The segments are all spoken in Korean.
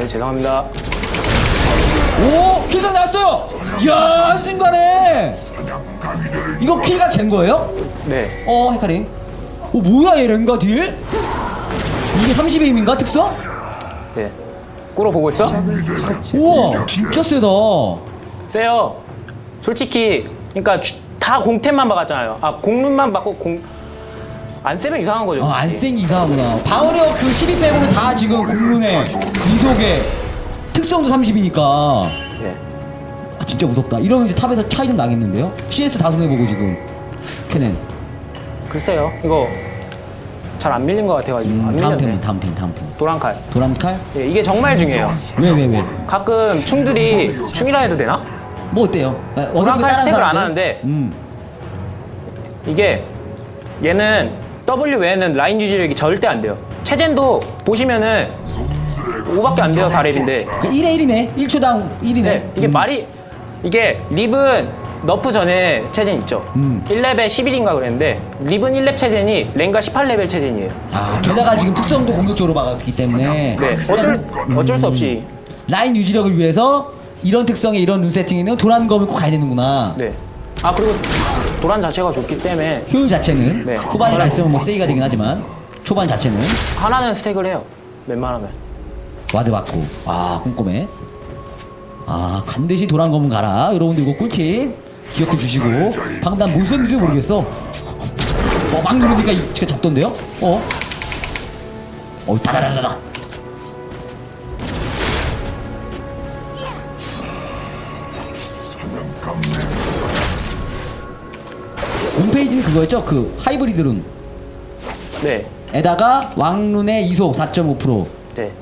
네, 죄송합니다. 오! 킬각 나왔어요! 이야, 한순간에! 이거 킬각 잰 거예요? 네. 어, 헤카림. 오, 뭐야, 얘 랭가 딜? 이게 30임인가, 특성? 네. 꾸러 보고 있어? 우와, 진짜 세다. 세요. 솔직히, 그러니까 주- 다 공템만 박았잖아요. 아, 공룬만 받고 공. 안 세면 이상한 거죠. 어, 안 솔직히. 센게 이상하구나. 방어력 그 12 빼고는 다 지금 공룬에, 이속에, 특성도 30이니까. 네. 아, 진짜 무섭다. 이러면 이제 top에서 차이 좀 나겠는데요? CS 다 손해 보고 지금. 케넨. 글쎄요. 이거 잘 안 밀린 것 같아가지고. 음, 안 다음 밀렸네. 템이, 다음 템, 다음 템. 도란칼. 도란칼? 예, 이게 정말 중요해요. 왜, 왜, 왜? 가끔 충들이 충이라 해도 되나? 뭐 어때요? 아, 어설프게 도란칼 stack을 안 사람들? 하는데 음. 이게 얘는 W 외에는 라인 유지력이 절대 안 돼요. 체젠도 보시면은 5밖에 안 돼요 4렙인데. 그 1에 1이네. 1초당 1이네. 네, 이게 음. 말이 이게 리븐 nerf 전에 체젠 있죠. 음. 1렙에 11인가 그랬는데 리븐 1렙 체젠이 랭가 18레벨 체젠이에요. 아, 게다가 지금 특성도 공격적으로 박았기 때문에 네, 어쩔 어쩔 수 없이 라인 유지력을 위해서 이런 특성의 이런 룬 세팅에는 도란검을 꼭 가야 되는구나. 네. 아 그리고 도란 자체가 좋기 때문에 효율 자체는 네. 후반에 갈수록 뭐 쓰레기가 되긴 하지만 초반 자체는 하나는 stack을 해요. 웬만하면. 와드 받고 아 꼼꼼해. 아 반드시 도란 검은 가라. 여러분들 이거 꿀팁 기억해 주시고 방금 난 뭔 썼는지 모르겠어. 어, 막 누르니까 이- 제가 잡던데요? 어? 어, 다다다다다. 그거였죠? 그 하이브리드 룬. 네. 에다가 왕룬의 이속 4.5% 네.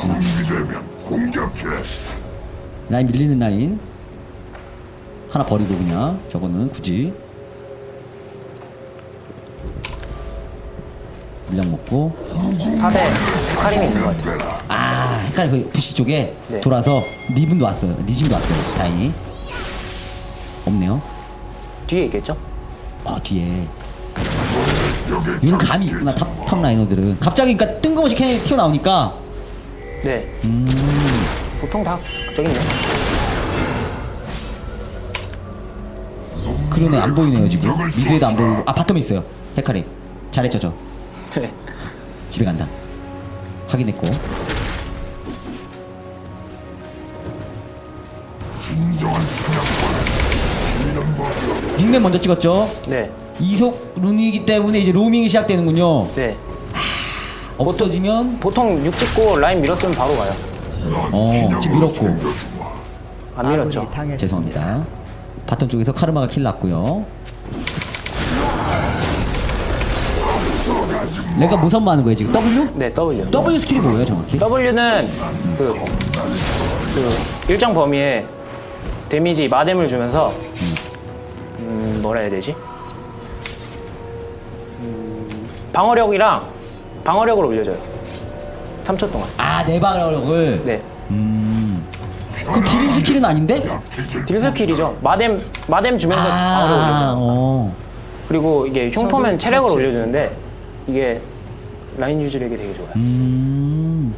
준비되면 공격해. 라인 밀리는 라인 하나 버리고 그냥 저거는 굳이 물약 먹고 top에 헤카림이 있는 것 같아요. 아 헷갈려 그 부시 쪽에 네. 돌아서 리븐도 왔어요 리신도 왔어요 다행히 없네요 뒤에 있겠죠? 아 뒤에. 이런 감이 있구나 top, top liner들은. 갑자기 그러니까 뜬금없이 케넨이 튀어나오니까. 네. 음. 보통 다 있네. 그러네 안 보이네요 지금. mid에도 안 보이고. 아 bottom에 있어요. 헤카림 잘했죠 저 네. 집에 간다. 확인했고. 진정한 법이 없. 닉네임 먼저 찍었죠 네. 이속 룬이기 때문에 이제 로밍이 시작되는군요 네. 없어지면 보통 6 찍고 라인 밀었으면 바로 가요. 어 지금 밀었고. 안 밀었죠. 죄송합니다 bottom 쪽에서 카르마가 kill 났고요 내가 뭐 선마하는 거예요 지금 W? 네, W. W 스킬이 뭐예요 정확히? W는 그, 그 일정 범위에 damage 마뎀을 주면서 음, 뭐라 해야 되지? 음, 방어력이랑 방어력을 올려줘요. 3초 동안. 아 내방력을 네. 음 그럼 deal skill은 아닌데? deal skill이죠. 마뎀 마뎀 주면서 방어력 아 올려줘요. 어. 그리고 이게 흉포면 체력을 올려주는데 이게 라인 유지력이 되게 좋아요. 음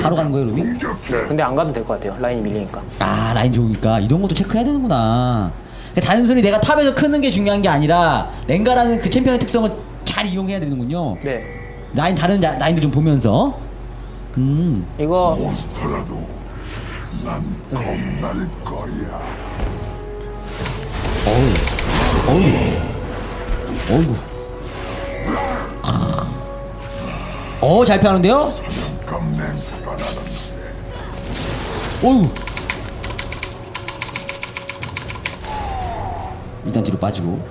바로 가는 거예요? 네, 근데 안 가도 될 것 같아요. 라인이 밀리니까. 아 라인 좋으니까 이런 것도 체크해야 되는구나 그러니까 단순히 내가 top에서 크는 게 중요한 게 아니라 랭가라는 그 챔피언의 특성을 잘 이용해야 되는군요 네. 라인 다른 라- 라인도 좀 보면서 음 이거 몬스터라도 난 겁날 거야. 어우 어우 어우 어잘 피하는데요? 감 냄새가 나는데. 어우 일단 뒤로 빠지고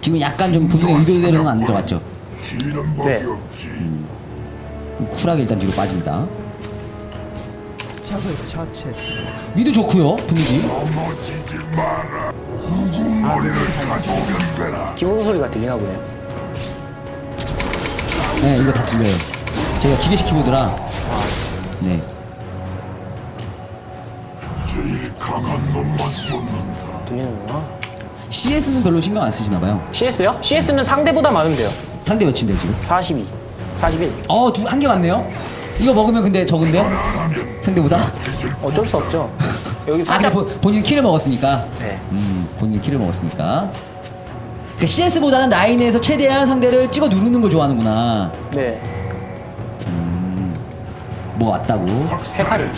지금 약간 좀 본인의 의도대로는 안 들어갔죠 네. 없지. 쿨하게 일단 뒤로 빠집니다 적을 처치했습니다. 미드 좋고요 분위기. 기본 소리가 들리나 보네요. 네 이거 다 들려요 제가 기계식 키보드라 네 들리는구나. CS는 별로 신경 안 쓰시나 봐요 CS요? CS는 상대보다 돼요. 상대 몇인데요 지금? 42, 41. 어한 개 맞네요 이거 먹으면 근데 적은데요? 상대보다? 어쩔 수 없죠. 여기 아, 근데 살짝 본- 본인 키를 먹었으니까. 네. 음, 본인 키를 먹었으니까. 그러니까 CS보다는 라인에서 최대한 상대를 찍어 누르는 걸 좋아하는구나. 네. 뭐 왔다고. 헤카림.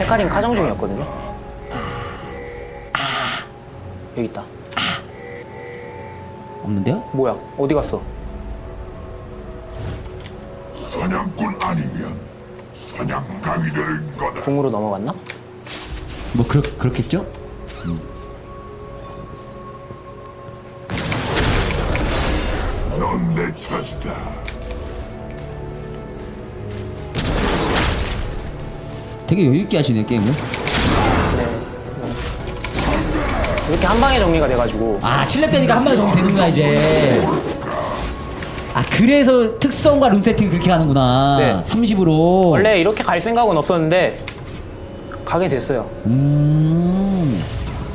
헤카림 카정 중이었거든요. 여기 있다. 없는데요? 뭐야? 어디 갔어? 사냥꾼 아니면 사냥감이 될 거다. 궁으로 넘어갔나? 뭐 그렇, 그렇겠죠? 넌내 차지다. 되게 여유 있게 하시네요, 게임을. 이렇게 한 방에 정리가 돼가지고 아, 7렙 되니까 한 방에 정리되는구나, 이제. 아, 그래서 특성과 룬 세팅 그렇게 가는구나. 네. 30으로. 원래 이렇게 갈 생각은 없었는데 가게 됐어요. 음.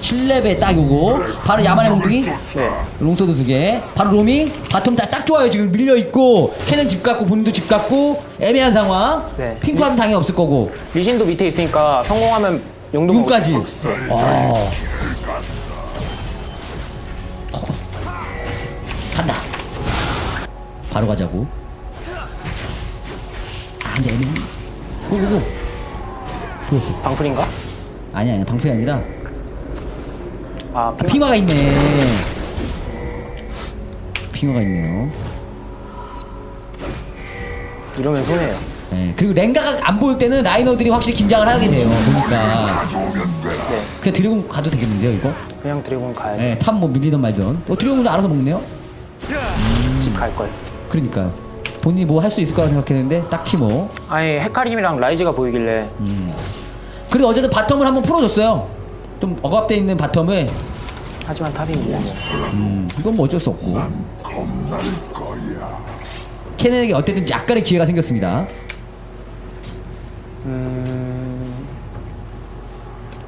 7렙에 딱 요거. 바로 야만의 몽둥이. 네. 롱소드 두 개. 바로 로밍. bottom 딱, 딱 좋아요. 지금 밀려있고. 케넨 집 갔고, 본인도 집 갔고. 애매한 상황. 네. 핑크하면 당연히 없을 거고. 리신도 밑에 있으니까 성공하면 용도 먹을 용까지. 수 바로 가자고. 아, 애는. 고고고. 보였어. 방풀인가? 아니, 아니, 방패가 아니라. 아, 아, 핑화가 있네. 핑화가 있네요. 이러면 손해요. 네. 그리고 랭가가 안 보일 때는 liner들이 확실히 긴장을 하게 돼요. 보니까. 네. 그냥 드래곤 가도 되겠는데요, 이거? 그냥 드래곤 가야 돼. 네, top 뭐 밀리던 말던. 어, 드래곤도 알아서 먹네요? 집갈 걸. 그러니까요. 본인이 뭐 할 수 있을 거라 생각했는데, 딱히 뭐. 아니 헤카림이랑 라이즈가 보이길래 그리고 어쨌든 bottom을 한번 풀어줬어요. 좀 억압돼 있는 bottom을. 하지만 top이 뭐 음, 이건 뭐 어쩔 수 없고. 난 겁날 거야. 케넨에게 어쨌든 약간의 기회가 생겼습니다. 음...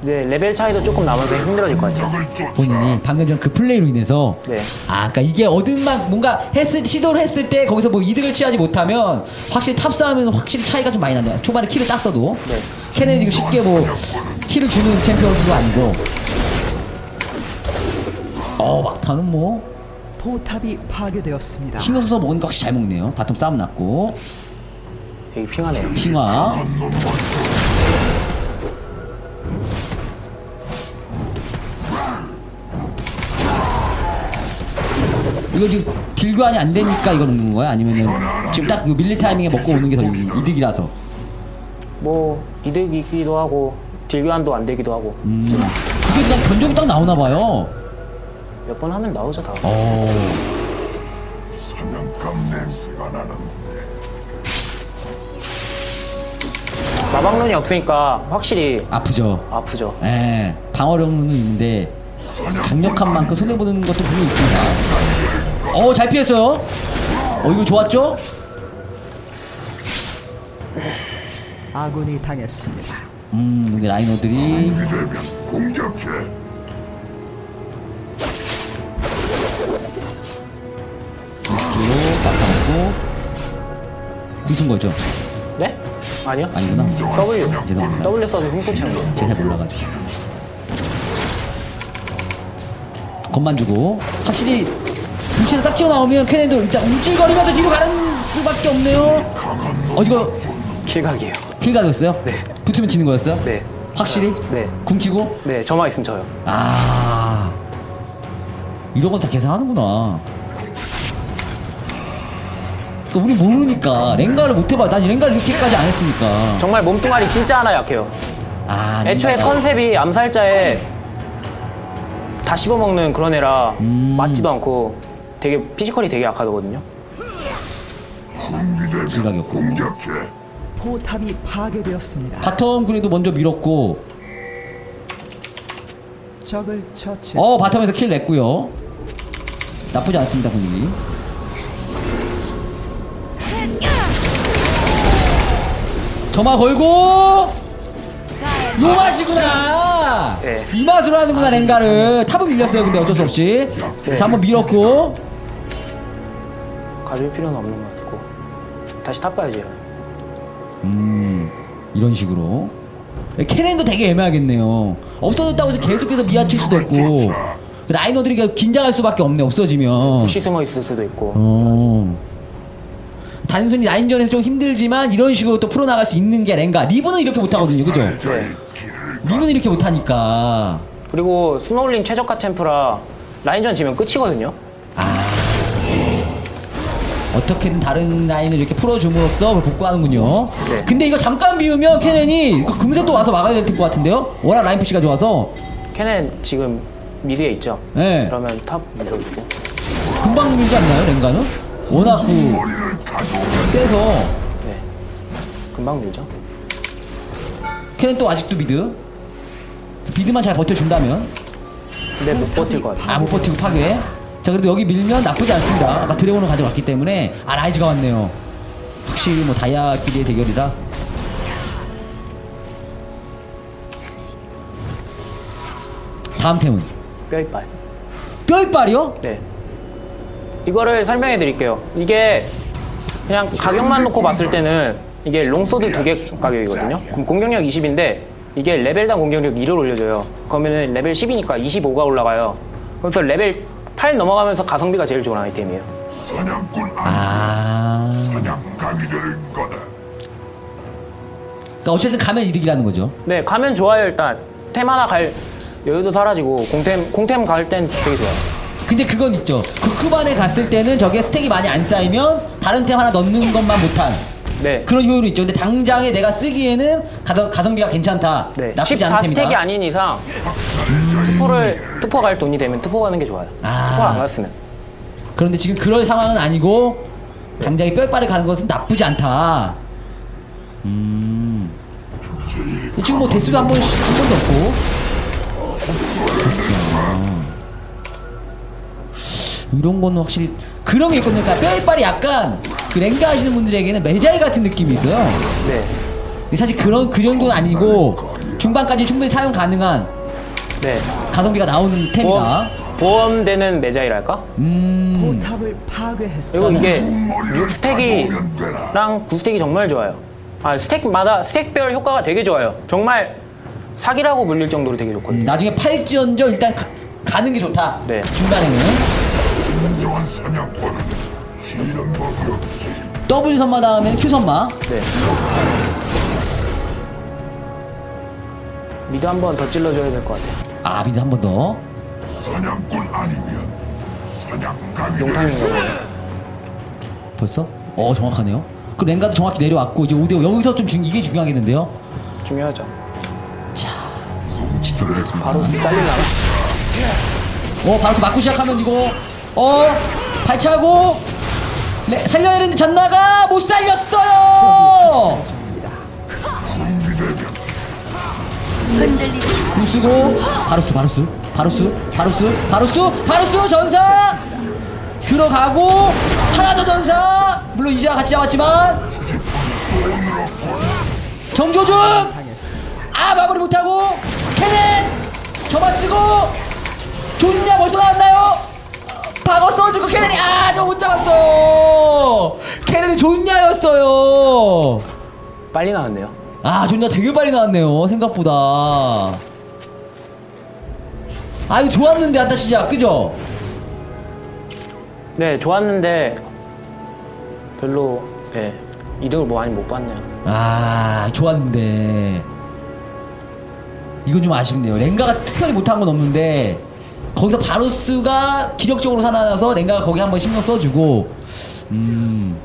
이제 레벨 차이도 조금 나면서 힘들어질 것 같아요. 본인이 방금 전 그 플레이로 인해서 네. 아, 그러니까 이게 얻은 만 뭔가 했을 시도를 했을 때 거기서 뭐 이득을 취하지 못하면 확실히 top 싸움에서 확실히 차이가 좀 많이 난다. 초반에 kill을 땄어도 네. 케넨이 지금 쉽게 뭐 kill을 주는 챔피언도 아니고. 어, 막타는 뭐 포탑이 파괴되었습니다. 신경 써서 먹으니까 확실히 잘 먹네요. bottom 싸움 났고 여기 핑와네요. 핑와. 이거 지금 딜교환이 안 되니까 이거 넣는 거야? 아니면은 지금 딱요 밀리 타이밍에 먹고 오는 게 더 이득이라서. 뭐 이득이기도 하고 딜교환도 안 되기도 하고 음. 그게 그냥 견적이 딱 나오나 봐요. 몇 번 하면 나오죠 다. 어. 사냥감 냄새가 나는데. 마방론이 없으니까 확실히 아프죠. 아프죠. 예. 방어력은 있는데 강력한 만큼 손해보는 것도 분명히 있습니다. 어, 잘 피했어요. 어, 이거 좋았죠? 아군이 당했습니다. 음, 근데 라이너들이 공격해. 막아놓고 무슨 거죠? 네? 아니요. 아니구나. W. 죄송합니다. W 흠뻑 채운 거예요. 제가 잘 몰라가지고. 겁만 주고 확실히 불씨가 딱 튀어나오면 케넨도 일단 움찔거리면서 뒤로 가는 수밖에 없네요. 어 이거 킬각이에요. 킬 가졌어요? 네. 붙으면 지는 거였어요? 네. 확실히? 네. 굶기고? 네, 저만 있으면 저요. 아 이런 건 다 계산하는구나. 그러니까 우리 모르니까 랭가를 못 해봐. 난 랭가를 이렇게까지 안 했으니까. 정말 몸뚱아리 진짜 하나 약해요. 아 애초에 랭가가- 컨셉이 암살자에 다 씹어먹는 그런 애라 음. 맞지도 않고 되게 physical이 되게 약하거든요. 준비되면 지각이었고. 공격해. 포탑이 파괴되었습니다. bottom 그래도 먼저 밀었고 적을 처치했습니다. 어 bottom에서 kill 냈고요 나쁘지 않습니다 분위기 점화 걸고 요 맛이구나 네. 이 맛으로 하는구나 랭가를 top은 밀렸어요 근데 어쩔 수 없이 자 한번 밀었고 가질 필요는 없는 것 같고 다시 top 가야죠. 음 이런 식으로 케넨도 되게 애매하겠네요 없어졌다고 해서 계속해서 미아칠 수도 없고 liner들이 긴장할 수밖에 없네 없어지면 부시 숨어 있을 수도 있고. 어. 단순히 라인전에서 좀 힘들지만 이런 식으로 또 풀어나갈 수 있는 게 랭가 리븐은 이렇게 못하거든요 그죠? 네. 리븐은 이렇게 못하니까 그리고 snowballing 체제의 champ라 라인전 지면 끝이거든요. 어떻게든 다른 라인을 이렇게 풀어줌으로써 복구하는군요 네. 근데 이거 잠깐 비우면 케넨이 이거 금세 또 와서 막아야 될 것 같은데요? 워낙 라인 push가 좋아서 케넨 지금 mid에 있죠. 네. 그러면 top 밀어주고. 금방 밀지 않나요 랭가는? 워낙 그 세서 네. 금방 밀죠. 케넨 또 아직도 mid mid만 잘 버텨준다면 근데 못 버틸 것 같아요. 아 못 버티고 파괴 자 그래도 여기 밀면 나쁘지 않습니다 아까 드래곤을 가져갔기 때문에 아 라이즈가 왔네요 확실히 뭐 다이아끼리의 대결이라 다음 템은 뼈이빨. 뼈이빨이요? 네. 이거를 설명해 드릴게요. 이게 그냥 가격만 놓고 봤을 때는 이게 long sword 두 개 가격이거든요. 그럼 공격력 20인데 이게 레벨당 공격력 1을 올려줘요. 그러면은 레벨 10이니까 25가 올라가요. 그래서 레벨 8 넘어가면서 가성비가 제일 좋은 아이템이에요. 사냥꾼 아니 아 사냥감이 될 거다. 그러니까 어쨌든 가면 이득이라는 거죠 네, 가면 좋아요 일단. 템 하나 갈 여유도 사라지고 공템 공템 갈 땐 되게 좋아요. 근데 그건 있죠 그 후반에 갔을 때는 저게 stack이 많이 안 쌓이면 다른 템 하나 넣는 것만 못한 네. 그런 효율이 있죠 근데 당장에 내가 쓰기에는 가성, 가성비가 괜찮다 네. 나쁘지 않은 14 템이다 stack이 아닌 이상 투포를 투포 갈 돈이 되면 투포 가는 게 좋아요. 아. 투포 안 갔으면. 그런데 지금 그럴 상황은 아니고 당장에 뼈이빨에 가는 것은 나쁘지 않다. 음. 지금 뭐 대수도 한 번씩 한 번도 없고. 이런 거는 확실히 그런 게 있거든요. 그러니까 뼈이빨이 약간 그 랭가 하시는 분들에게는 매자이 같은 느낌이 있어요. 네. 근데 사실 그런 그 정도는 아니고 중반까지 충분히 사용 가능한 네. 가성비가 나오는 템이다. 보험, 보험되는 매자이랄까? 음. 포탑을 그리고 파괴했습니다. 이게 머리를 6스택이랑 9스택이 정말 좋아요. 아, stack마다 stack별 효과가 되게 좋아요. 정말 사기라고 불릴 정도로 되게 좋거든요. 음, 나중에 팔지언정 일단 가, 는게 좋다. 네. 중간에는 W 선마 다음에는 Q 선마. 네. mid 한 번 더 찔러줘야 될 것 같아요. 아 mid 한 번 더. 사냥꾼 아니면 사냥감이 용타임인가 될 보네. 벌써? 어 정확하네요. 그 랭가도 정확히 내려왔고 이제 5대5 여기서 좀 중, 이게 중요하겠는데요. 중요하죠. 자 지켜보겠습니다. 바로 잘릴라나? 어 바로 또 맞고 시작하면 이거 어 발차고 네, 살려야 되는데 잔나가 못 살렸어요. 궁쓰고 바루스 바루스 바루스 바루스 바루스 바루스 전사! 들어가고 하나 더 전사! 물론 이제와 같이 잡았지만. 정조준! 아 마무리 못하고 케넨! 저만 쓰고 존냐 벌써 나왔나요? 박어 써주고 케넨이 아저 못 잡았어 케넨이 존냐였어요 빨리 나왔네요. 아 존냐 되게 빨리 나왔네요 생각보다 아 이거 좋았는데 아타 시작 그죠? 네, 좋았는데 별로 네, 이득을 뭐 많이 못 봤네요. 아 좋았는데 이건 좀 아쉽네요 랭가가 특별히 못한 건 없는데 거기서 바루스가 기적적으로 살아나서 랭가가 거기 한번 신경 써주고 음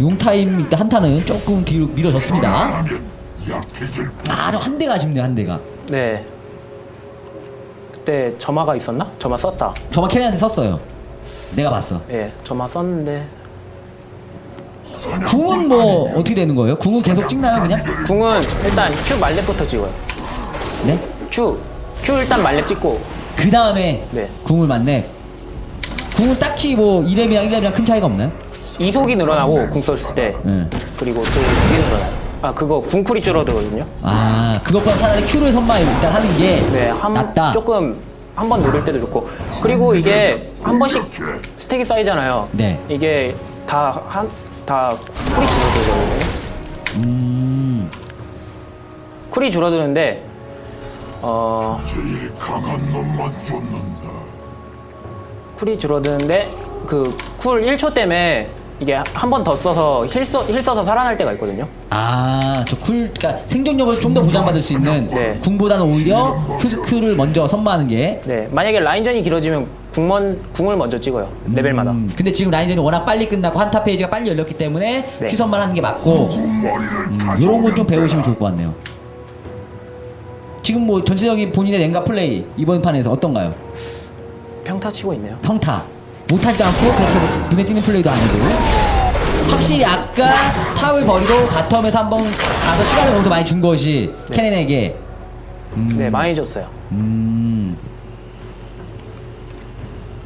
용타임 이때 한타는 조금 뒤로 밀어졌습니다 하면 약해질 아저 한 대가 아쉽네요 한 대가 네. 그때 점화가 있었나? 점화 썼다. 저만 케넨한테 썼어요 내가 봤어 예, 점화 썼는데 궁은 뭐 어떻게 되는 거예요? 궁은 계속 찍나요 그냥? 궁은 일단 Q 말렙부터 찍어요. 네? Q, Q 일단 말렙 찍고 그 다음에 네. 궁을 맞네 궁은 딱히 뭐 2렙이랑 1렙이랑 큰 차이가 없나요? 이속이 늘어나고 궁 썼을 때 네. 그리고 또 그게 늘어나요. 아 그거 궁쿨이 줄어들거든요. 아 그것보다 차라리 Q를 선마 일단 하는 게 네, 한 낫다 조금 한 번 노릴 때도 좋고 그리고 이게 한 번씩 스택이 쌓이잖아요. 네. 이게 다 한 다 쿨이 줄어들거든요. 음. 쿨이 줄어드는데 어 제일 강한 놈만 쫓는다. cool이 줄어드는데 그 cool 1초 때문에 이게 한 번 더 써서 heal, 써, heal 써서 살아날 때가 있거든요. 아, 저 cool, 그러니까 생존력을 좀 더 보장받을 수 있는 네. 궁보다는 오히려 Q skill을 먼저 선마하는 게. 네, 만약에 라인전이 길어지면 궁먼, 궁을 먼저 찍어요. 레벨마다. 음, 근데 지금 라인전이 워낙 빨리 끝나고 한타 phase가 빨리 열렸기 때문에 네. Q 선마 하는 게 맞고 다 이런 건 좀 배우시면 좋을 것 같네요. 지금 뭐 전체적인 본인의 랭가 플레이 이번 판에서 어떤가요? 평타 치고 있네요. 평타 못하지도 않고 그렇게 뭐 눈에 띄는 플레이도 아니고 확실히 아까 탑을 버리고 바텀에서 한번 가서 시간을 거기서 많이 준 것이 케넨에게 네, 많이 줬어요. 음.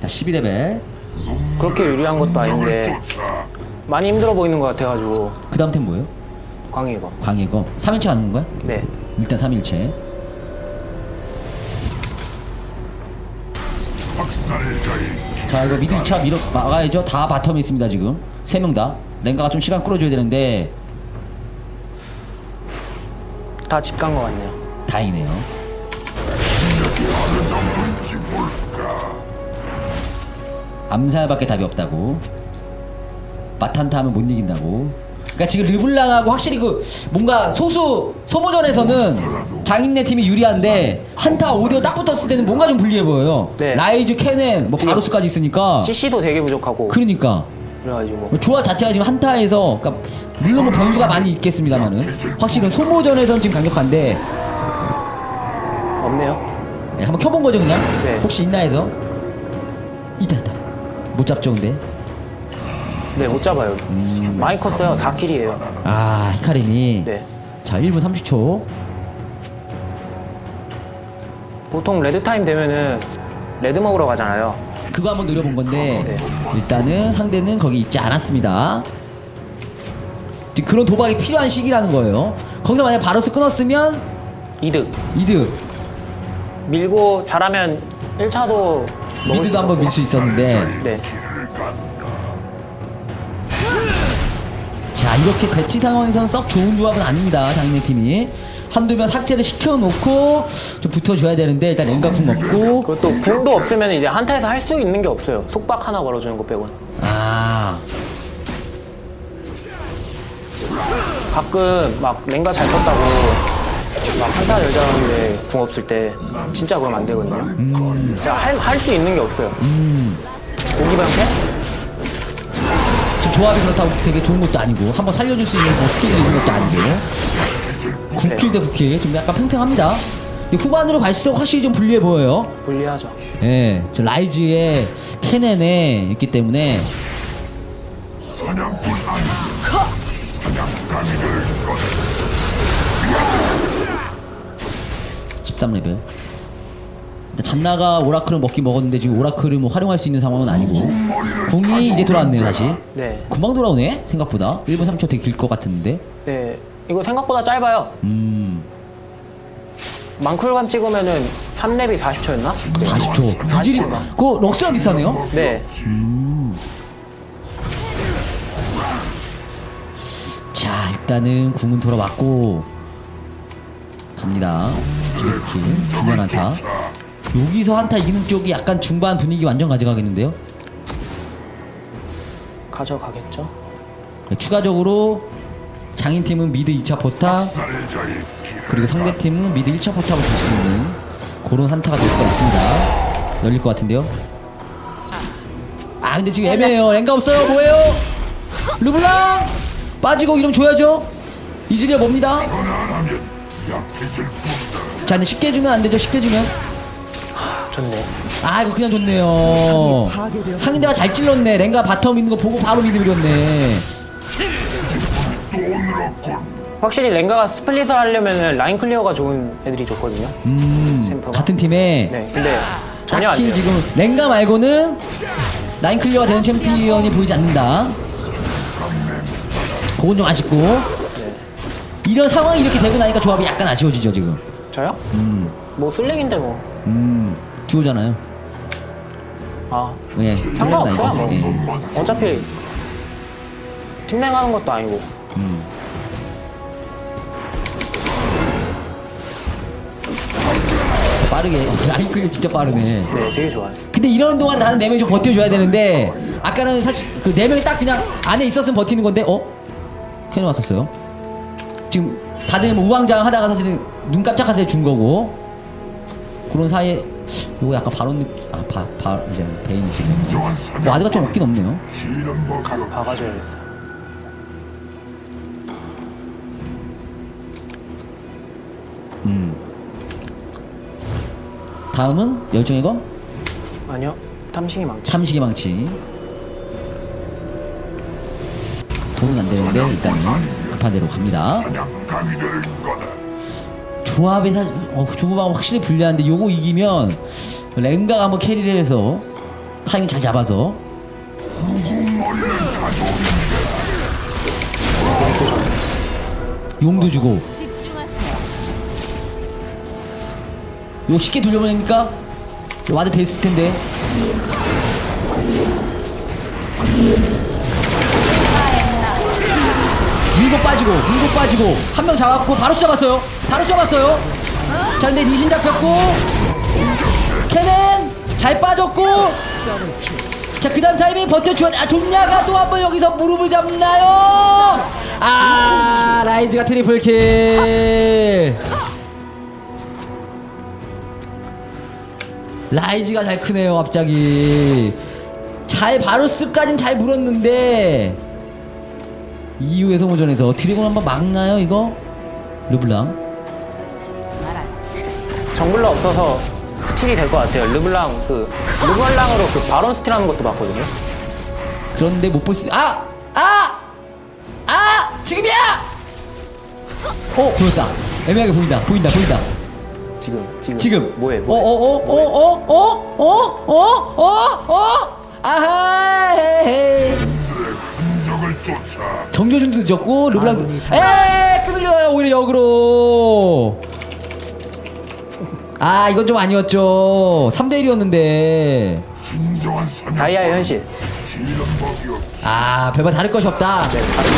자 12레벨 그렇게 유리한 것도 아닌데. 많이 힘들어 보이는 것 같아가지고 그 다음 템 뭐예요? 광희거. 광해거 3일째 가는 건가요? 네, 일단 3일째 자 이거 미드 2차 밀어 막아야죠. 다 바텀에 있습니다 지금. 세 명 다. 랭가가 좀 시간 끌어줘야 되는데. 다 집 간 것 같네요. 다행이네요. 암살밖에 답이 없다고. 맞한타 하면 못 이긴다고 그러니까 지금 르블랑하고 확실히 그 뭔가 소수 소모전에서는 장인네 팀이 유리한데 한타 5대5 딱 붙었을 때는 뭔가 좀 불리해 보여요. 네. 라이즈 케넨 뭐 바루스까지 있으니까. CC도 되게 부족하고. 그러니까. 그래가지고. 뭐 조합 자체가 지금 한타에서 그러니까 물론 뭐 변수가 많이 있겠습니다만은 확실히 소모전에서는 지금 강력한데. 없네요. 네, 한번 켜본 거죠 그냥? 네. 혹시 있나 해서? 있다 있다 못 잡죠 근데 네, 못 잡아요. 음. 많이 컸어요. 4kill이에요. 아 헤카림이 네. 자 1분 30초 보통 red time 되면은 red 먹으러 가잖아요. 그거 한번 노려본 건데 네. 일단은 상대는 거기 있지 않았습니다 그런 도박이 필요한 시기라는 거예요 거기서 만약 바루스 끊었으면 이득. 이득 밀고 잘하면 1차도 미드도 한번 밀 수 있었는데 네. 이렇게 대치 상황에서는 썩 좋은 조합은 아닙니다 장인의 팀이 한두 명 삭제를 시켜놓고 좀 붙어줘야 되는데 일단 랭가 궁 없고 그것도 궁도 없으면 이제 한타에서 할 수 있는 게 없어요. 속박 하나 걸어주는 거 빼고는. 아 가끔 막 랭가 잘 컸다고 막 한타 열자는데 궁 없을 때 진짜 그러면 안 되거든요. 진짜 할수 있는 게 없어요. 오기방 패? 조합이 그렇다고 되게 좋은 것도 아니고 한번 살려줄 수 있는 뭐 skill이 있는 것도 아니고. 9kill 대 9kill. 좀 약간 팽팽합니다. 후반으로 갈수록 확실히 좀 불리해 보여요. 불리하죠. 예, 저 라이즈에 케넨에 있기 때문에. 사냥꾼 될 거다. 13레벨 잔나가 오라클을 먹긴 먹었는데 지금 오라클을 뭐 활용할 수 있는 상황은 아니고 궁이 이제 돌아왔네요 다시 네. 금방 돌아오네 생각보다 1분 3초 되게 길 것 같았는데 네. 이거 생각보다 짧아요. 음 망쿨감 찍으면은 3렙이 40초였나? 40초 부질이 그거 럭스랑 비슷하네요 네. 자 일단은 궁은 돌아왔고 갑니다 기대키 중요한 한타 여기서 한타 이기는 쪽이 약간 중반 분위기 완전 가져가겠는데요? 가져가겠죠. 네, 추가적으로 장인팀은 mid 2차 포탑 그리고 상대팀은 mid 1차 포탑을 줄 수 있는 그런 한타가 될 수가 있습니다. 열릴 것 같은데요? 아 근데 지금 애매해요. 렝가 없어요. 뭐예요? 르블랑! 빠지고 이러면 줘야죠. 이즈리얼 뭅니다. 자 근데 쉽게 주면 안 되죠. 쉽게 주면 좋네. 아 이거 그냥 좋네요 상대가 잘 찔렀네 렝가 bottom 있는 거 보고 바로 mid 밀었네. 확실히 렝가가 split을 하려면은 line clear가 좋은 애들이 좋거든요. 음. 같은 팀에 네. 근데 전혀 안 딱히 돼요. 지금 렝가 말고는 line clear가 되는 챔피언이 보이지 않는다 그건 좀 아쉽고 이런 상황이 이렇게 되고 나니까 조합이 약간 아쉬워지죠 지금 저요? 음, 뭐 솔랭인데 뭐. 음 주우잖아요. 아 예. 상관없어. 뭐, 예. 어차피 팀랭하는 것도 아니고. 음. 빠르게 아이클 진짜 빠르네. 네, 되게 좋아요. 근데 이런 동안 나는 네 명이 좀 버텨줘야 되는데 아까는 사실 그 네 명이 딱 그냥 안에 있었으면 버티는 건데 어? 캐논 왔었어요. 지금 다들 뭐 우왕좌왕하다가 사실은 눈 깜짝하세요 준 거고 그런 사이에 이거 약간 바론 느낌 아바 이제 베인이시네. 진정한 뭐 아드가 좀 없긴 없네요. 법이요 박아줘야겠어. 음. 다음은 열정의 검 아니요, 탐싱이 망치. 탐식의 망치. 돈은 안 되는데 일단은 급한 대로 갑니다. 사냥 감이 될 거다 조합이 사실 어, 조합하고 확실히 불리한데 요거 이기면 랭가가 한번 캐리를 해서 타이밍 잘 잡아서 용도 주고. 요거 쉽게 돌려보니까 ward 됐을 텐데 밀고 빠지고 밀고 빠지고. 한 명 잡았고 바로 잡았어요. 바로 잡았어요. 자 근데 리신 잡혔고. 케넨 잘 빠졌고. 자그 다음 타이밍 버텨줘 아 존야가 또 한 번 여기서 무릎을 잡나요? 아 라이즈가 triple kill. 라이즈가 잘 크네요 갑자기. 잘 바루스까진 잘 물었는데 이후의 소모전에서 드래곤 한번 막나요 이거? 르블랑 jungler 없어서 steal이 될 것 같아요. 르블랑 그 르블랑으로 그 바론 steal 하는 것도 봤거든요. 그런데 못 볼 수.. 아! 아! 아! 지금이야! 어 보였다 애매하게 보인다 보인다 보인다 지금 지금 지금 뭐해 어 뭐해? 어어어어어어어어 아하 헤이 정조준도 늦었고 르블랑 아군이 에 끊을려요 오히려 역으로. 아 이건 좀 아니었죠. 3대 1이었는데. 진정한 사냥. 다이아의 현실. 아 별반 다를 것이 없다. 네, 다른 거.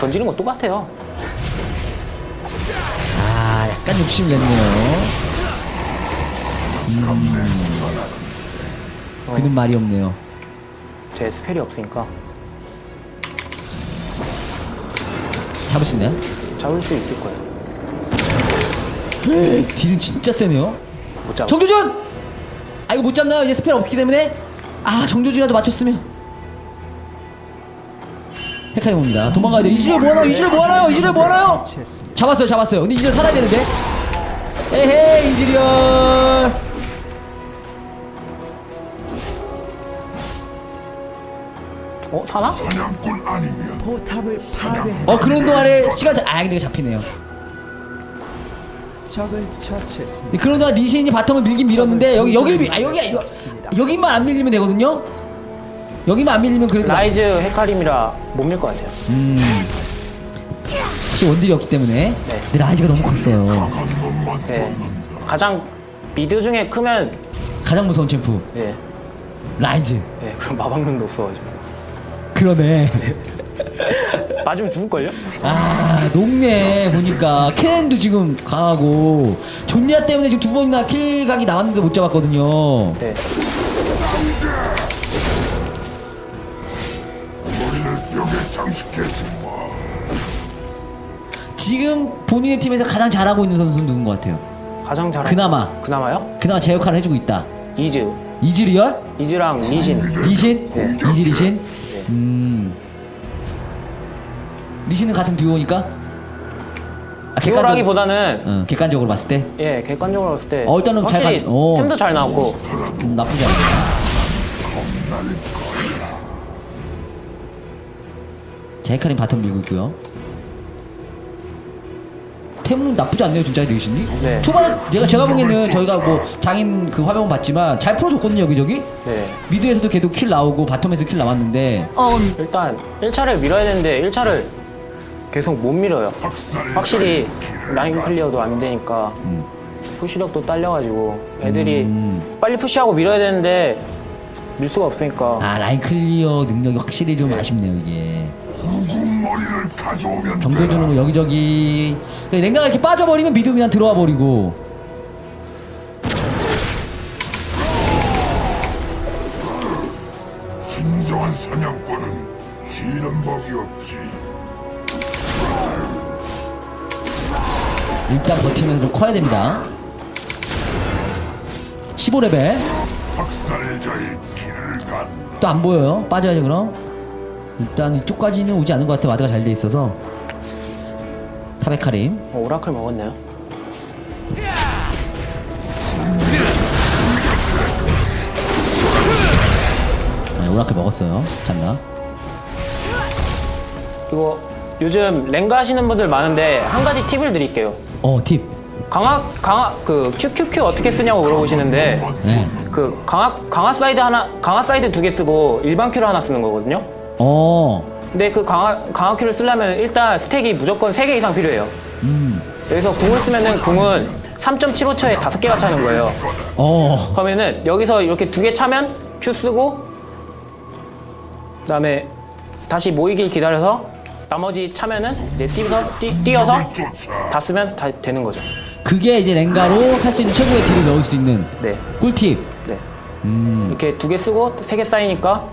던지는 거 똑같아요. 아 약간 욕심 냈네요. 음. 그는 말이 없네요 제 스펠이 없으니까 잡을 수 있나요? 잡을 수 있을 거예요. 딜은 진짜 세네요 못 잡아. 정조준! 아 이거 못 잡나요? 이제 spell 없기 때문에 아 정조준이라도 맞췄으면 헤카림 옵니다 도망가야 돼 이즈를 뭐하나요? 이즈를 뭐하나요? 이즈를 뭐하나요? 처치했습니다. 잡았어요 잡았어요 근데 이즈를 살아야 되는데 에헤이 이즈리얼 어 사나? 사냥꾼 아니면 포탑을 파괴했습니다. 어 그런 동안에 시간 자... 아 근데 잡히네요. 적을 처치했습니다. 그런 동안 리신이 bottom을 밀긴 밀었는데 여기 여기 미- 아 여기 여, 여기만 안 밀리면 되거든요? 여기만 안 밀리면 그래도 나- 라이즈 헤카림이라 못 밀 것 같아요. 음. 혹시 원딜이 없기 때문에. 근데 라이즈가 너무 컸어요. 놈만 네. 가장 mid 중에 크면 가장 무서운 champ. 예, 라이즈. 예 그럼 마방눈도 없어가지고 그러네 맞으면 죽을걸요? 아 녹네 보니까 케넨도 지금 강하고 존야 때문에 지금 두 번이나 kill각이 나왔는데 못 잡았거든요 네. 지금 본인의 팀에서 가장 잘하고 있는 선수는 누군 것 같아요 가장 잘 그나마 그나마요? 그나마 제 역할을 해주고 있다 이즈 이즈리얼? 이즈랑 리신 리신? 네. 이즈 리신? 네. 음 리신은 같은 듀오니까? 아, 듀오라기보다는 어, 객관적으로 봤을 때 예 객관적으로 봤을 때 어, 일단은 잘 가- 어. 템도 잘 나왔고 음, 나쁘지 자 헤카림 bottom 밀고 있고요 템은 나쁘지 않네요 진짜 리신이. 네. 초반에 내가 제가 보기에는 저희가 뭐 장인 그 화면 봤지만 잘 풀어줬거든요 여기저기. 네. mid에서도 계속 kill 나오고 bottom에서 kill 나왔는데. 일단 1차를 밀어야 되는데 1차를 계속 못 밀어요. 확실히 line clear도 안 되니까 push력도 딸려가지고 애들이 음. 빨리 push하고 밀어야 되는데 밀 수가 없으니까. 아 line clear 능력이 확실히 좀 아쉽네요 이게. 머 점수 주는 거 여기저기 냉각을 이렇게 빠져버리면 mid 그냥 들어와 버리고. 진정한 사냥꾼은 쉬는 법이 없지. 일단 버티면 좀 커야 됩니다. 15레벨. 또 안 보여요? 빠져야죠 그럼? 일단 이쪽까지는 오지 않은 것 같아 와드가 잘 돼 있어서 타베카림 어, 오라클 먹었네요. 네, 오라클 먹었어요 잔나 이거 요즘 랭가 하시는 분들 많은데 한 가지 팁을 드릴게요. 어 팁 강화 강화 그 QQQ 어떻게 쓰냐고 물어보시는데 네. 그 강화 강화 사이드 하나 강화 사이드 두 개 쓰고 일반 Q를 하나 쓰는 거거든요. 어, 근데 그 강화 강화 Q를 쓰려면 일단 stack이 무조건 3개 이상 필요해요. 음, 여기서 궁을 쓰면은 궁은 3.75초에 5개가 차는 거예요. 어, 그러면은 여기서 이렇게 두개 차면 큐 쓰고 그 다음에 다시 모이길 기다려서 나머지 차면은 이제 뛰어서 뛰, 뛰어서 쫓아 다 쓰면 다 되는 거죠. 그게 이제 랭가로 할 수 있는 최고의 딜을 넣을 수 있는 네. 꿀팁. 네. 음, 이렇게 두 개 쓰고 세 개 쌓이니까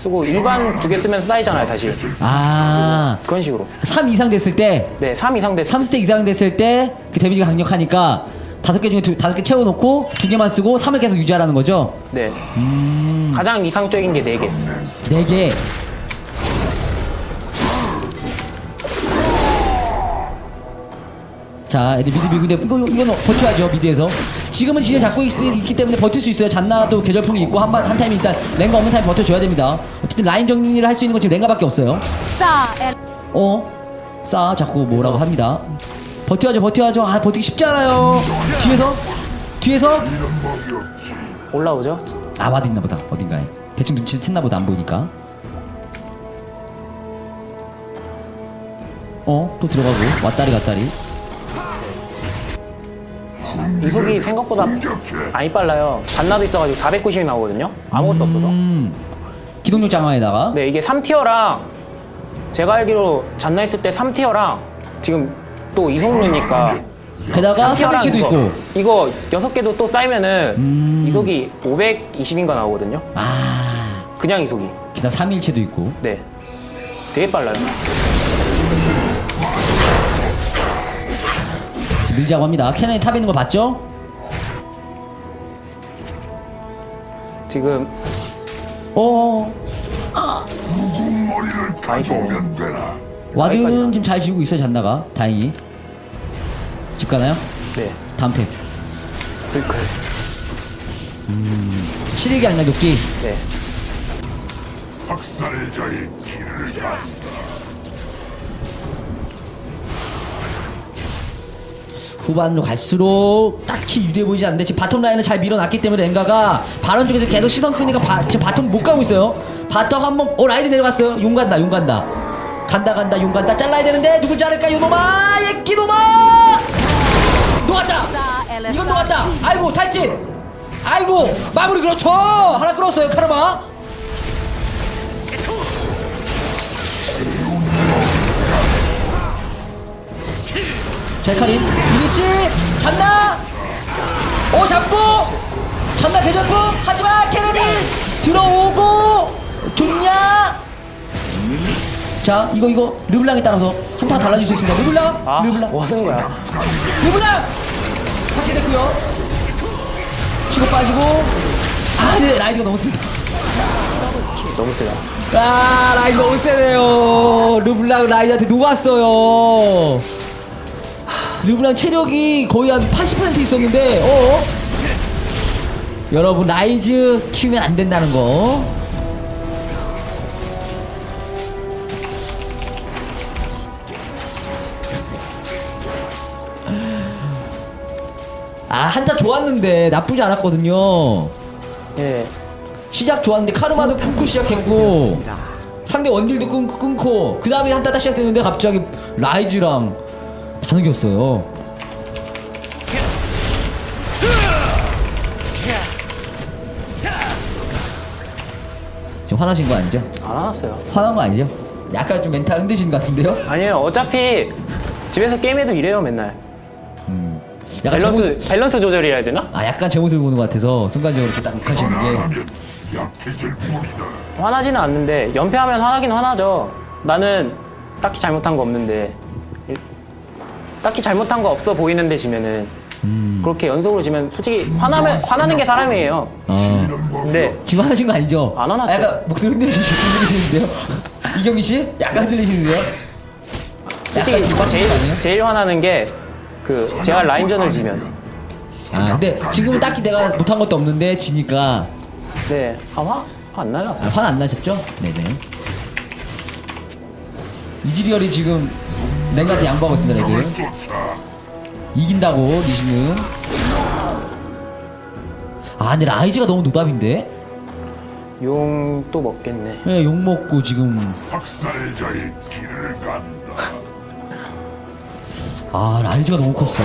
쓰고 일반 두 개 쓰면 쌓이잖아요, 다시. 아, 그런 식으로. 3 이상 됐을 때, 네, 3 이상 됐 3스택 이상 됐을 때 그 데미지가 강력하니까 다섯 개 중에 두, 다섯 개 채워놓고 두 개만 쓰고 3을 계속 유지하라는 거죠. 네. 음, 가장 이상적인 게네 개. 네 개. 자, 애들 mid 밀고 근데 이거 이거는 버텨야죠 mid에서. 지금은 진짜 잡고 있, 기 때문에 버틸 수 있어요. 잔나도 계절풍이 있고 한한 한 타임 일단 랭가 없는 타임 버텨줘야 됩니다. 어쨌든 라인 정리를 할 수 있는 건 지금 랭가밖에 없어요. 싸 엘- 어? 싸 자꾸 뭐라고 합니다. 버텨야죠, 버텨야죠. 아 버티기 쉽지 않아요. 뒤에서 뒤에서. 올라오죠? 아 ward 있나 보다 어딘가에 대충 눈치 챘나 보다 안 보이니까 어 또 들어가고 왔다리 갔다리 이속이 생각보다. 많이 빨라요. 잔나도 있어가지고 490이 나오거든요. 아무것도 없어서. 음 기동력 장화에다가 네, 이게 3tier랑 제가 알기로 잔나 있을 때 3티어랑 지금 또 이속루니까 게다가 3일치도 있고 이거 6개도 또 쌓이면은 음. 이속이 520인가 나오거든요. 아 그냥 이속이. 게다가 3일치도 있고 네. 되게 빨라요. 밀자고 합니다 캐넨이 탑에 있는 거 봤죠? 지금 어 머리를 가져오면 되나. 와드는 좀잘 지우고 있어요 잔나가 다행히 집 가나요? 네. 다음 템 불클. 7일기 악날 돕기 네. 학살의 자의 길을 간 후반으로 갈수록 딱히 유리해 보이지 않는데 지금 바텀 라인을 잘 밀어놨기 때문에 랭가가 바론 쪽에서 계속 시선 끄니까 바, 지금 바텀 못 가고 있어요. 바텀 한번 어 라이즈 내려갔어요. 용 간다 용 간다. 간다 간다 용 간다. 잘라야 되는데 누굴 자를까 요노마! 예끼노마! 녹았다! 이건 녹았다! 아이고 탈진! 아이고 마무리 그렇죠! 하나 끌었어요 카르마 젤카린 이니시 잡나. 오 잡고. 잔나 계절풍 하지마 케네디. 들어오고 좋냐 자 이거 이거 르블랑에 따라서 한타 달라질 수 있습니다. 르블랑 아, 르블랑. 뭐 하는 거야? 르블랑! 삭제됐고요. 치고 빠지고. 아 근데 라이즈가 너무 세다. 너무 세다. 아 라이즈 너무 세네요. 르블랑 라이즈한테 녹았어요 르블랑 체력이 거의 한 80% 있었는데 어 여러분 라이즈 키우면 안 된다는 거 아, 한타 좋았는데 나쁘지 않았거든요. 예. 시작 좋았는데 카르마도 끊고 시작했고 상대 원딜도 끊고 끊고 그 다음에 한타 다시 시작됐는데 갑자기 라이즈랑 다 녹였어요. 지금 화나신 거 아니죠? 안 화났어요. 화난 거 아니죠? 약간 좀 멘탈 흔드신 것 같은데요? 아니에요. 어차피 집에서 게임해도 이래요, 맨날. 약간 제 밸런스, 모습, 밸런스 조절이라 해야 되나? 아 약간 제 모습을 보는 것 같아서 순간적으로 이렇게 딱 욱하시는 게. 화나지는 않는데 연패하면 화나긴 화나죠. 나는 딱히 잘못한 거 없는데 딱히 잘못한 거 없어 보이는데 지면은 그렇게 연속으로 지면 솔직히 화나면 화나는 게 사람이에요. 어. 근데 지금 하신 거 아니죠? 안 화났죠. 아, 약간 목소리 흔들리시, 흔들리시는데요? 이경민 씨? 약간 흔들리시는데요? 솔직히 제일? 제일 화나는 게 그 제가 라인전을 지면 아, 근데 지금은 딱히 내가 못한 것도 없는데 지니까 네 아, 화안 나요. 아, 화는 안 나셨죠? 네네. 이즈리얼이 지금 랭가한테 양보하고 있습니다, red. 이긴다고, 리신은. 아, 근데 라이즈가 너무 노답인데? 용 또 먹겠네. 예, 용 먹고 지금. 학살자의 길을 간다. 아, 라이즈가 너무 컸어.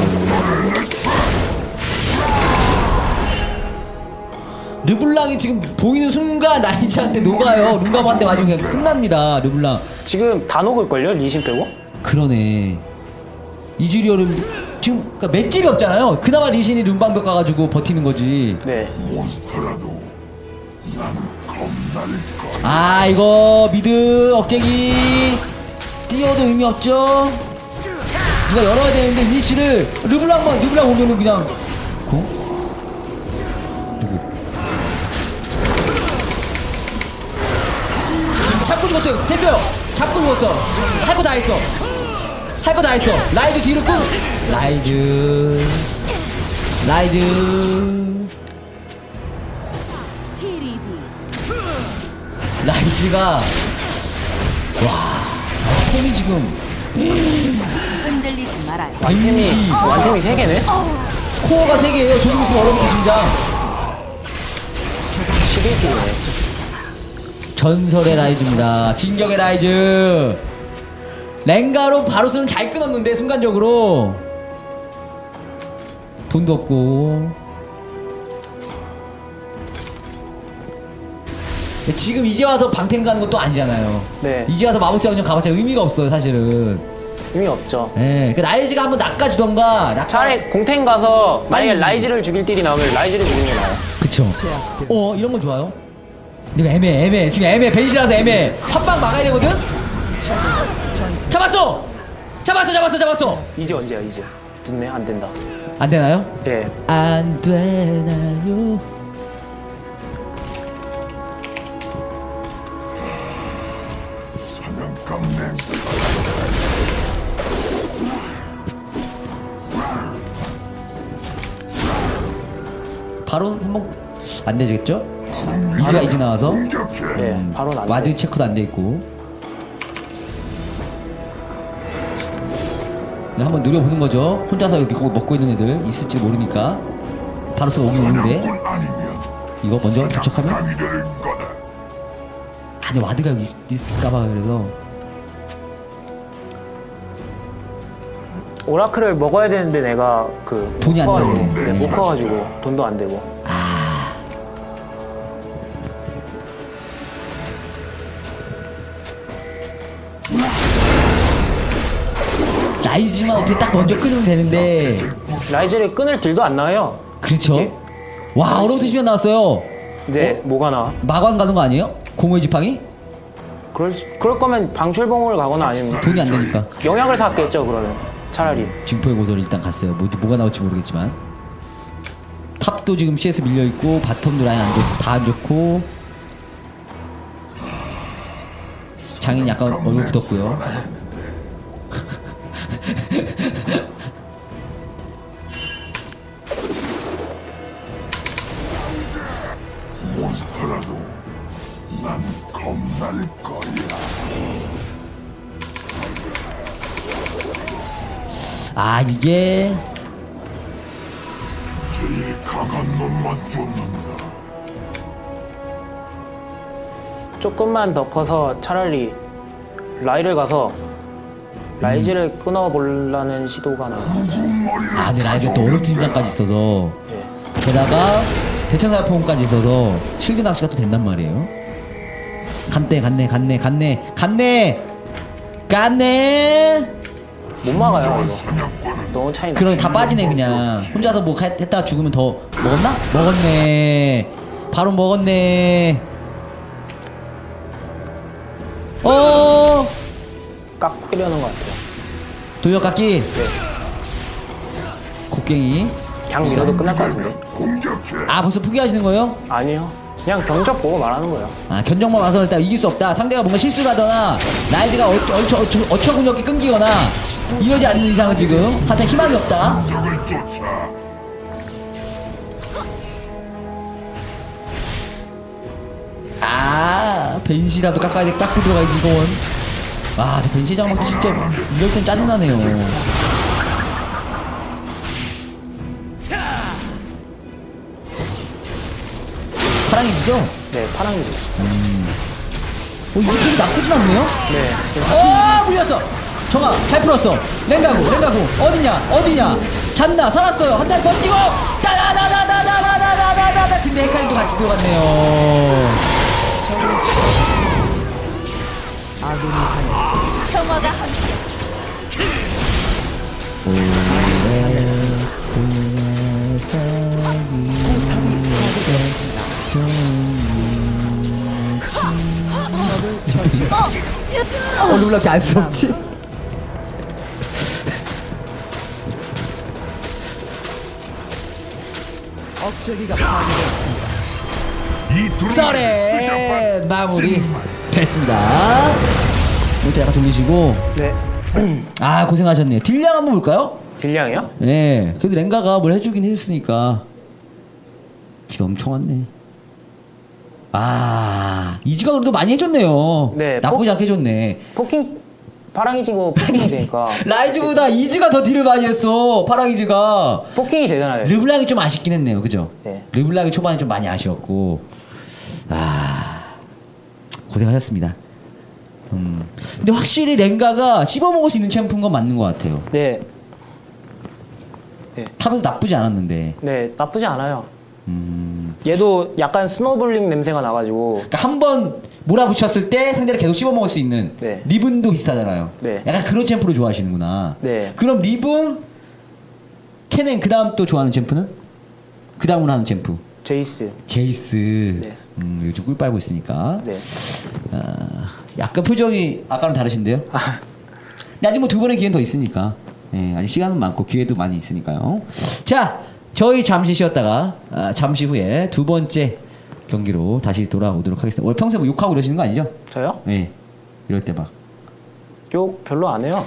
르블랑이 지금 보이는 순간 라이즈한테 녹아요. 한대 맞으면 그냥 끝납니다, 르블랑. 지금 다 녹을걸요? 리신 빼고? 그러네. 이즈리얼은 지금 그러니까 맷집이 없잖아요. 그나마 리신이 룬방벽 가가지고 버티는 거지. 네. 몬스터라도 난 겁날 거야. 아 이거 mid 억제기 띄워도 의미 없죠. 누가 열어야 되는데 위치를 르블랑만 르블랑 오면은 그냥 고? 누구? 잡고 죽었어요. 됐어요. 잡고 죽었어. 할 거 다 했어. 할 거 다 했어. 라이즈 뒤로 끄. 라이즈. 라이즈. 라이즈가 와 폼이 지금 흔들리지 말아요. 완템이 왠지 완템이 세 개네. 코어가 3개예요 조금 있으면 얼어붙어 심장 11개네. 전설의 라이즈입니다 진격의 라이즈 랭가로 바로스는 잘 끊었는데 순간적으로 돈도 없고 지금 이제 와서 방템 가는 것도 아니잖아요 네. 이제 와서 마법자원정 가봤자 의미가 없어요 사실은 의미 없죠. 예, 그 라이즈가 한번 낚아주던가 낚아 차라리 공탱 가서 만약에 빨리. 라이즈를 죽일 딜이 나오면 라이즈를 죽이는 게 나아요. 그쵸. 어, 이런 건 좋아요. 근데 이거 애매해, 애매해. 지금 애매해. 밴시라서 애매해. 한 방 막아야 되거든? 잡았어! 잡았어, 잡았어, 잡았어! 이즈 언제야 이즈? 늦네 안 된다. 안 되나요? 예. 안 되나요? 사냥감 냄새. 바로 한번 안 되겠죠? 이즈가 이제 나와서. 예. 바로는 안 와드 돼. 체크도 안 돼 있고. 근데 한번 노려보는 거죠. 혼자서 여기 거기 먹고 있는 애들 있을지 모르니까. 바루스 오긴 오는데 이거 먼저 도착하면. 아, 근데 와드가 여기 있, 있을까봐 그래서 오라클을 먹어야 되는데 내가 그 돈이 안못 나네. 커가지고, 네, 네. 못 커가지고 돈도 안 되고. 라이즈만 어떻게 딱 먼저 끊으면 되는데 라이즈를 끊을 딜도 안 나와요. 그렇죠. 예. 와 얼어붙은 시간 나왔어요. 이제 뭐가 나와? 마관 가는 거 아니에요? 공허의 지팡이? 그럴 수- 그럴 거면 방출봉을 가거나 아니면 돈이 안 되니까 영약을 샀겠죠 그러면 차라리. 증폭의 고서를 일단 갔어요. 뭐, 뭐가 나올지 모르겠지만 탑도 지금 CS 밀려 있고 바텀도 라인 안 좋고 다 안 좋고 장인 약간 얼굴 굳었고요. 몬스터라도 난 겁날 거야. 아 이게 제일 강한 놈만 쫓는다. 조금만 더 커서 차라리 라이를 가서 라이즈를 끊어보려는 시도가. 머리를 아 근데 라이가 또 어느 팀장까지 있어서 예. 게다가 대천사포까지 있어서 실드 낚시가 또 된단 말이에요. 갔네 갔네 갔네 갔네 갔네 갔네 못 막아요 이거. 너무 차이 나. 그러니 다 빠지네 그냥 혼자서 뭐 했- 했다가 죽으면 더 먹었나? 먹었네 바로 먹었네. 어 깎으려는 것 같아요. 돌려깎기. 곡괭이. 그냥 밀어도 끝날 것 같은데. 아 벌써 포기하시는 거예요? 아니요. 그냥 경적 보고 말하는 거예요. 아 견적만 와서 일단 이길 수 없다. 상대가 뭔가 실수를 하거나 라이즈가 어처, 어처, 어처, 어처구니 없게 끊기거나 이러지 않는 이상은 지금 한테 희망이 없다. 아 벤시라도 깎아야 돼. 깎고 들어가야지 이건. 와저 벤시 장막도 진짜 이럴 땐 짜증나네요. 파랑이죠? 네, 파랑이죠. 어, 이거 되게 나쁘진 않네요? 네. 어 물렸어 정아 잘 풀었어 랭가구 랭가구 어디냐 어디냐 잔나 살았어요 한달 버티고 따라라라라라라라라라 근데 헷갈림도 같이 들어갔네요 당했습니다. 평화가 함어 이렇게 안쓰럽지? 억제기가 파괴되었습니다. 서렌. 마무리 됐습니다 이것도 약간 돌리시고 네. 아 고생하셨네요 딜량 한번 볼까요? 딜량이요? 네 그래도 렝가가 뭘 해주긴 했으니까 딜도 엄청 왔네 아 이즈가 그래도 많이 해줬네요 네, 나쁘지 않게 해줬네 poking, 파랑이즈고 poking이 되니까. 라이즈보다 이즈가 더 딜을 많이 했어 파랑이즈가 poking이 되잖아요. 르블랑이 좀 아쉽긴 했네요 그죠? 네. 르블랑이 초반에 좀 많이 아쉬웠고 아 고생하셨습니다 음. 근데 확실히 렝가가 씹어먹을 수 있는 챔프인 건 맞는 것 같아요 네. 탑에서 나쁘지 않았는데 네, 나쁘지 않아요. 음. 얘도 약간 snowballing 냄새가 나가지고. 그러니까 한번 몰아붙였을 때 상대를 계속 씹어먹을 수 있는 네. 리븐도 비슷하잖아요 네. 약간 그런 챔프를 좋아하시는구나 네. 그럼 리븐 캐넨 그 다음 또 좋아하는 챔프는? 그 다음으로 하는 챔프 제이스. 제이스 네. 음, 요즘 꿀 빨고 있으니까 네. 아, 약간 표정이 아까랑 다르신데요? 근데 아직 뭐 두 번의 기회는 더 있으니까. 예, 아직 시간은 많고 기회도 많이 있으니까요. 자, 저희 잠시 쉬었다가 아, 잠시 후에 두 번째 경기로 다시 돌아오도록 하겠습니다. 원래 평소에 뭐 욕하고 그러시는 거 아니죠? 저요? 예. 이럴 때 막. 욕 별로 안 해요.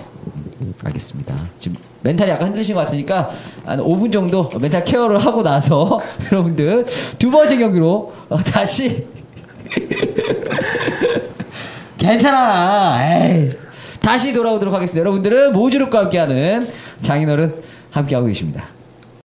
알겠습니다. 지금 멘탈이 약간 흔들리신 것 같으니까 한 5분 정도 멘탈 케어를 하고 나서 여러분들 두 번째 경기로 어, 다시 괜찮아. 에이. 다시 돌아오도록 하겠습니다. 여러분들은 모주룩과 함께하는 장인어른 함께하고 계십니다.